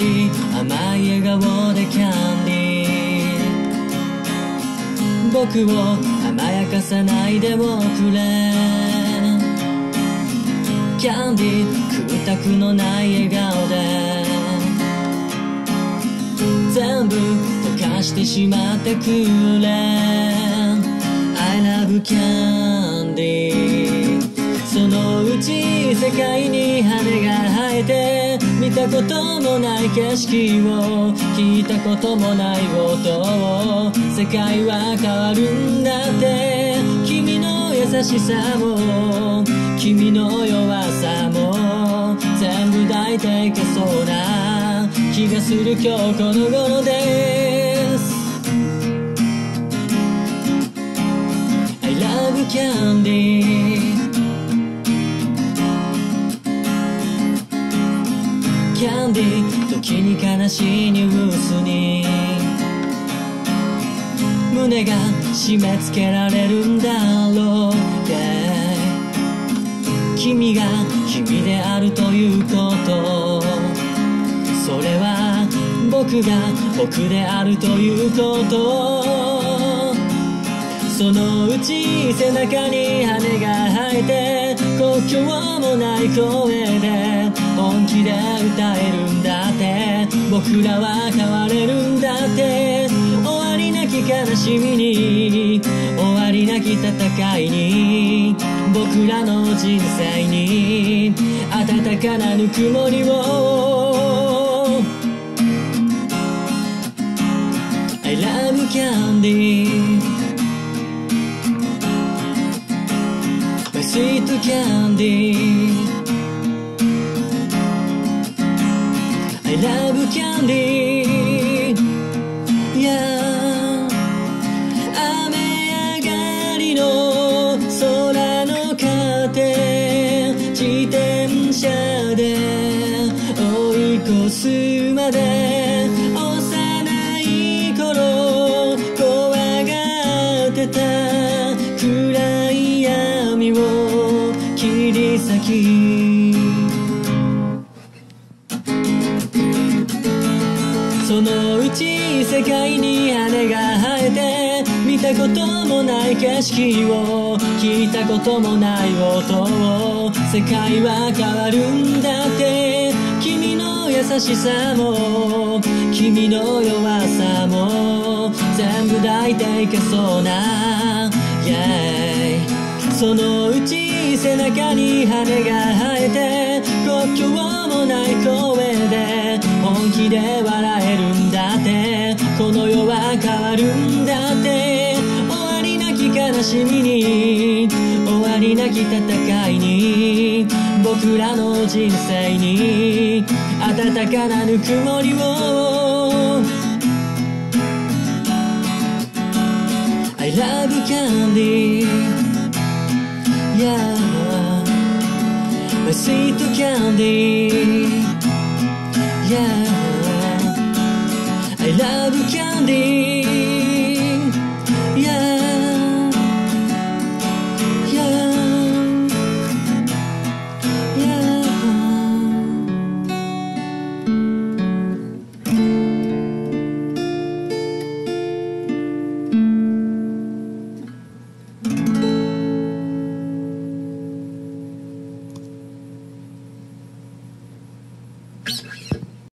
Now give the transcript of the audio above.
ディ甘い笑顔でキャンディ僕を甘やかさないでおくれ。キャンディー食いたくのない笑顔で。全部溶かしてしまってくれ。I love candy そのうち世界に羽が生えて。見たこともない景色を聞いたこともない音を世界は変わるんだって君の優しさも君の弱さも全部抱いていけそうな気がする今日この頃です。I love candy. キャンディー時に悲しいニュースに。胸が締め付けられるんだろう、yeah、君が君であるということ。それは僕が僕であるということ。そのうち背中に羽が生えて国境もない声で本気で歌えるんだって。僕らは変われるんだって。終わりなき悲しみに。終わりなき戦いに。僕らの人生に。温かなぬくもりを。I love candy. My sweet candy. I love candy Yeah 雨上がりの空の糧自転車で追い越すまで幼い頃怖がってた暗い闇を切り裂き。世界に羽が生えて見たこともない景色を聞いたこともない音を世界は変わるんだって。君の優しさも君の弱さも全部抱いていけそうな。Yeah そのうち背中に羽が生えて国境もない声で本気で笑えるんだって。この世は変わるんだって。終わりなき悲しみに。終わりなき戦いに。僕らの人生に。温かなぬくもりを。I love candy. Yeah. My sweet candy. standing.